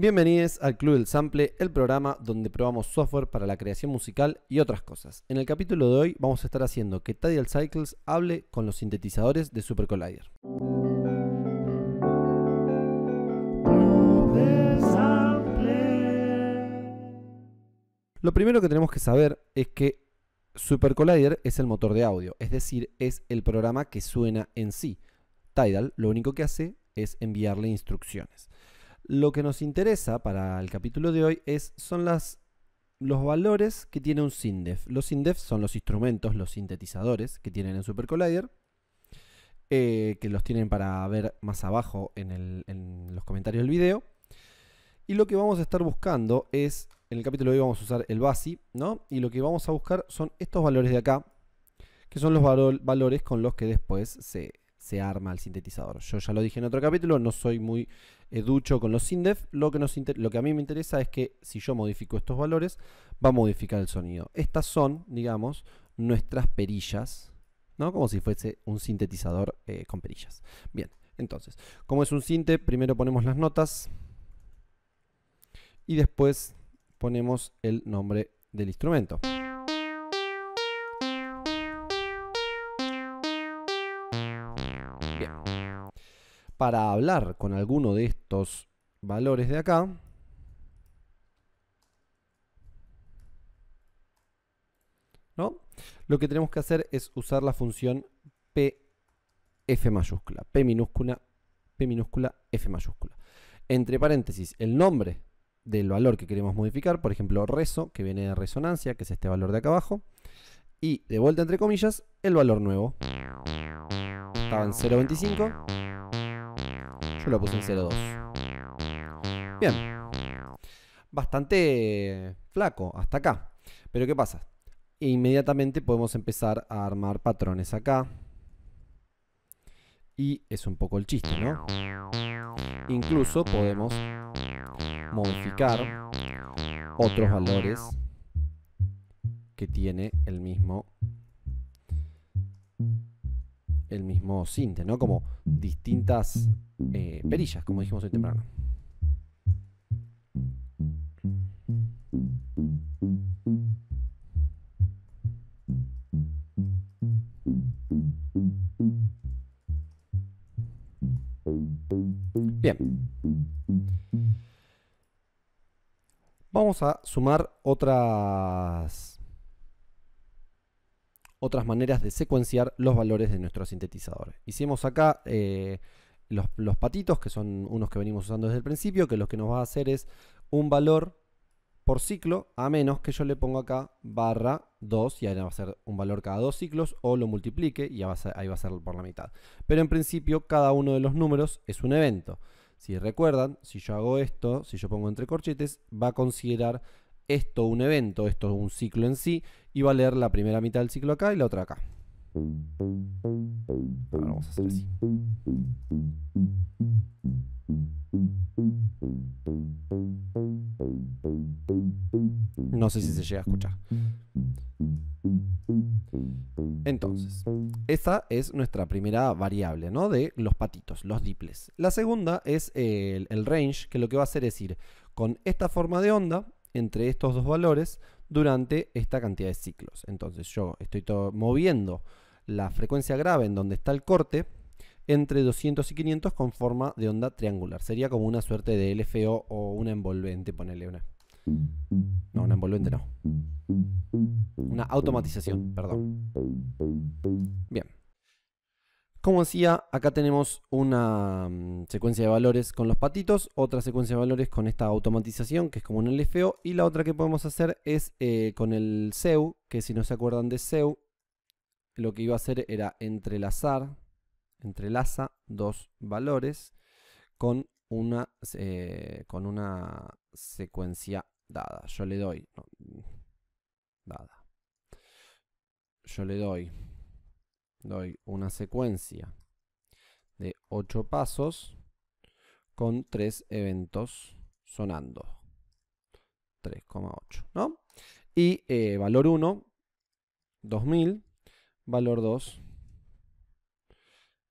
Bienvenidos al Club del Sample, el programa donde probamos software para la creación musical y otras cosas. En el capítulo de hoy vamos a estar haciendo que Tidal Cycles hable con los sintetizadores de Super Collider. Lo primero que tenemos que saber es que Super Collider es el motor de audio, es decir, es el programa que suena en sí. Tidal lo único que hace es enviarle instrucciones. Lo que nos interesa para el capítulo de hoy es, son las, los valores que tiene un SINDEF. Los SINDEF son los instrumentos, los sintetizadores que tienen en Super Collider, eh, que los tienen para ver más abajo en, los comentarios del video. Y lo que vamos a estar buscando es en el capítulo de hoy vamos a usar el BASI, ¿no? Y lo que vamos a buscar son estos valores de acá, que son los valores con los que después se, arma el sintetizador. Yo ya lo dije en otro capítulo, no soy muy eh, ducho con los SINDEF. Lo que, lo que a mí me interesa es que si yo modifico estos valores, va a modificar el sonido. Estas son, digamos, nuestras perillas, ¿no? Como si fuese un sintetizador eh, con perillas. Bien, entonces, como es un sinte, primero ponemos las notas y después ponemos el nombre del instrumento. Para hablar con alguno de estos valores de acá, ¿no? Lo que tenemos que hacer es usar la función F mayúscula, P minúscula, P minúscula, F mayúscula. Entre paréntesis, el nombre del valor que queremos modificar, por ejemplo, reso, que viene de resonancia, que es este valor de acá abajo, y de vuelta entre comillas, el valor nuevo. Estaba en 0.25, yo lo puse en 0.2. Bien, bastante flaco hasta acá. Pero ¿qué pasa? Inmediatamente podemos empezar a armar patrones acá. Y es un poco el chiste, ¿no? Incluso podemos modificar otros valores que tiene el mismo el mismo sinte, ¿no? Como distintas eh, perillas, como dijimos hoy temprano. Bien. Vamos a sumar otras, otras maneras de secuenciar los valores de nuestro sintetizador. Hicimos acá eh, los, patitos, que son unos que venimos usando desde el principio, que lo que nos va a hacer es un valor por ciclo, a menos que yo le ponga acá barra 2, y ahí va a ser un valor cada dos ciclos, o lo multiplique, y ahí va a ser por la mitad. Pero en principio, cada uno de los números es un evento. Si recuerdan, si yo hago esto, si yo pongo entre corchetes, va a considerar esto un evento, esto un ciclo en sí, y va a leer la primera mitad del ciclo acá y la otra acá. vamos a hacer así. No sé si se llega a escuchar. Entonces, esta es nuestra primera variable, ¿no? De los patitos, los diples. La segunda es el, range, que lo que va a hacer es ir con esta forma de onda entre estos dos valores durante esta cantidad de ciclos. Entonces yo estoy moviendo la frecuencia grave en donde está el corte entre 200 y 500 con forma de onda triangular. Sería como una suerte de LFO o una envolvente, ponele una. No, una envolvente no. Una automatización, perdón. Bien. Como decía, acá tenemos una mm, secuencia de valores con los patitos, otra secuencia de valores con esta automatización, que es como un LFO, y la otra que podemos hacer es eh, con el SEU, que si no se acuerdan de SEU, lo que iba a hacer era entrelazar, entrelaza dos valores con una, eh, con una secuencia dada. Yo le doy, dada. Yo le doy, doy una secuencia de 8 pasos con 3 eventos sonando. 3,8, ¿no? Y eh, valor 1, 2000, valor 2,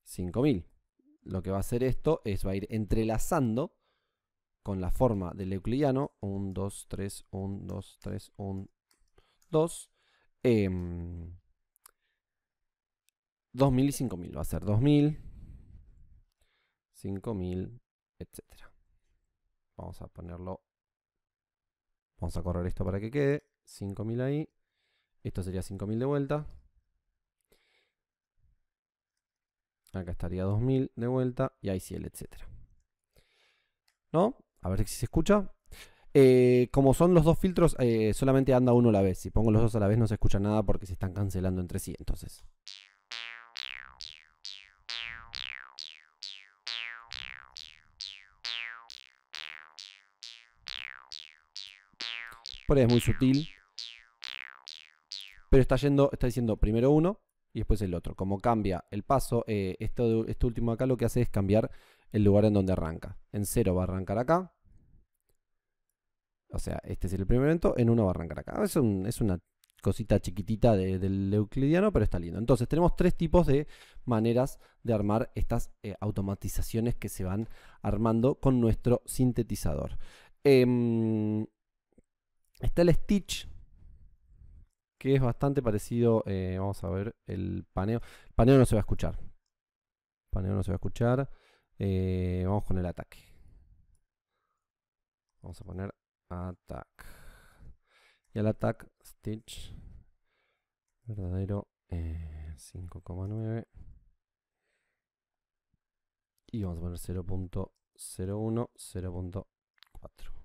5000. Lo que va a hacer esto es va a ir entrelazando con la forma del euclidiano, 1, 2, 3, 1, 2, 3, 1, 2, 2000 y 5000, va a ser 2000, 5000, etc. Vamos a ponerlo, vamos a correr esto para que quede, 5000 ahí, esto sería 5000 de vuelta, acá estaría 2000 de vuelta y ahí sí el etcétera. ¿No? A ver si se escucha. Eh, como son los dos filtros, eh, solamente anda uno a la vez. Si pongo los dos a la vez no se escucha nada porque se están cancelando entre sí. Entonces. Por ahí es muy sutil. Pero está yendo, está diciendo primero uno y después el otro. Como cambia el paso, eh, esto, este último acá lo que hace es cambiar el lugar en donde arranca. En 0 va a arrancar acá. O sea, este es el primer evento, en 1 va a arrancar acá. Es, una cosita chiquitita del euclidiano, pero está lindo. Entonces, tenemos tres tipos de maneras de armar estas eh, automatizaciones que se van armando con nuestro sintetizador. Em, está el Stitch, que es bastante parecido. Eh, vamos a ver el paneo. El paneo no se va a escuchar. Paneo no se va a escuchar. Eh, vamos con el ataque. Vamos a poner attack. Y el attack stitch verdadero 5,9. Eh, y vamos a poner 0.01, 0.4.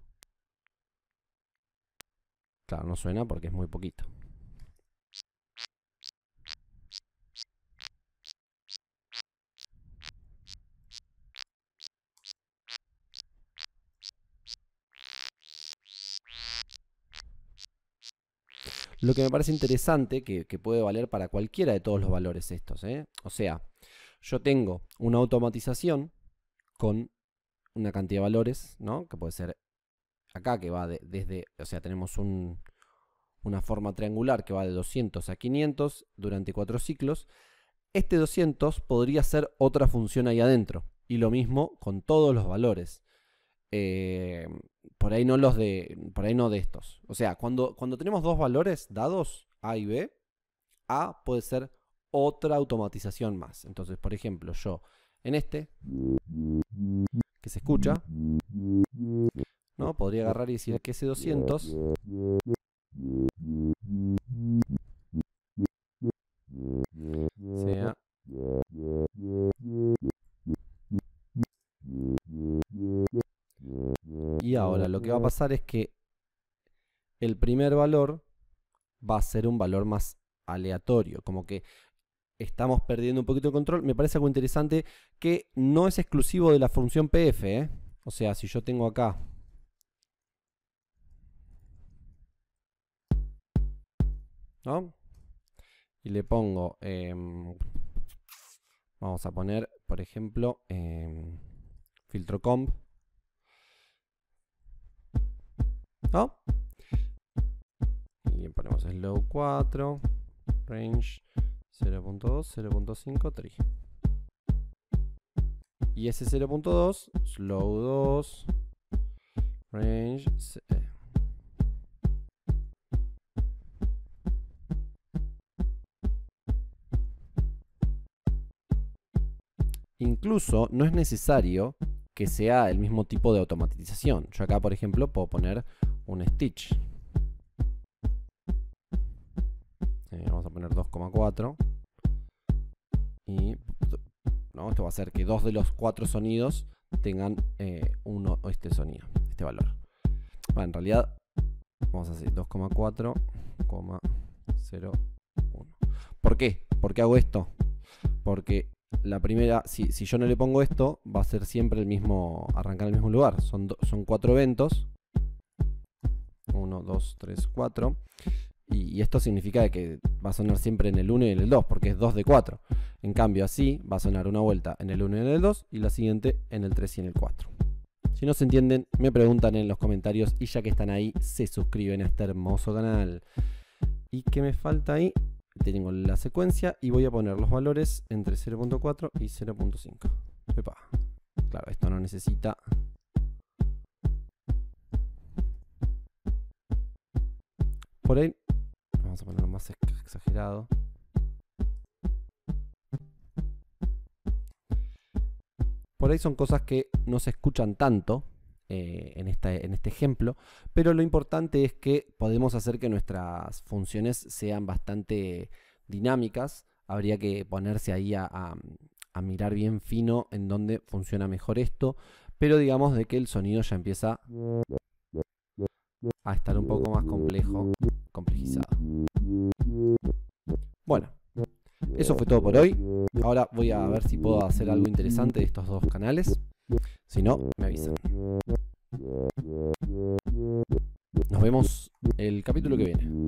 Claro, no suena porque es muy poquito. Lo que me parece interesante, que, puede valer para cualquiera de todos los valores estos. ¿eh? O sea, yo tengo una automatización con una cantidad de valores, ¿no? Que puede ser acá, que va desde, o sea, tenemos una forma triangular que va de 200 a 500 durante cuatro ciclos. Este 200 podría ser otra función ahí adentro. Y lo mismo con todos los valores. Eh, por ahí no los de. Por ahí no de estos. O sea, cuando, cuando tenemos dos valores dados, A y B, A puede ser otra automatización más. Entonces, por ejemplo, yo en este, que se escucha, ¿no? Podría agarrar y decir que ese 200 sea Y ahora lo que va a pasar es que el primer valor va a ser un valor más aleatorio, como que estamos perdiendo un poquito de control. Me parece algo interesante que no es exclusivo de la función pf. ¿eh? O sea, si yo tengo acá ¿no? Y le pongo, em, vamos a poner, por ejemplo, eh, filtro comp ¿No? Y ponemos slow 4, range 0.2, 0.5, 3. Y ese 0.2, slow 2, range... Incluso no es necesario que sea el mismo tipo de automatización. Yo acá, por ejemplo, puedo poner un stitch. Eh, vamos a poner 2,4. Y ¿no? esto va a hacer que dos de los cuatro sonidos tengan eh, este sonido, este valor. En realidad vamos a hacer 2,4,01. ¿Por qué? ¿Por qué hago esto? Porque la primera, si, si, yo no le pongo esto, va a ser siempre el mismo, arrancar en el mismo lugar. Son, son cuatro eventos 1, 2, 3, 4. Y, esto significa que va a sonar siempre en el 1 y en el 2, porque es 2 de 4. En cambio, así va a sonar una vuelta en el 1 y en el 2 y la siguiente en el 3 y en el 4. Si no se entienden, me preguntan en los comentarios y ya que están ahí, se suscriben a este hermoso canal. ¿Y qué me falta ahí? tengo la secuencia y voy a poner los valores entre 0.4 y 0.5. Epa. Claro, esto no necesita... Por ahí... Vamos a ponerlo más exagerado. Por ahí son cosas que no se escuchan tanto, eh, en, este ejemplo, pero lo importante es que podemos hacer que nuestras funciones sean bastante dinámicas. Habría que ponerse ahí a, a mirar bien fino en dónde funciona mejor esto, pero digamos de que el sonido ya empieza a estar un poco más complejo, complejizado. Bueno, eso fue todo por hoy. Ahora voy a ver si puedo hacer algo interesante de estos dos canales. Si no, me avisan. Nos vemos el capítulo que viene.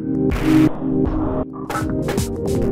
Thank you.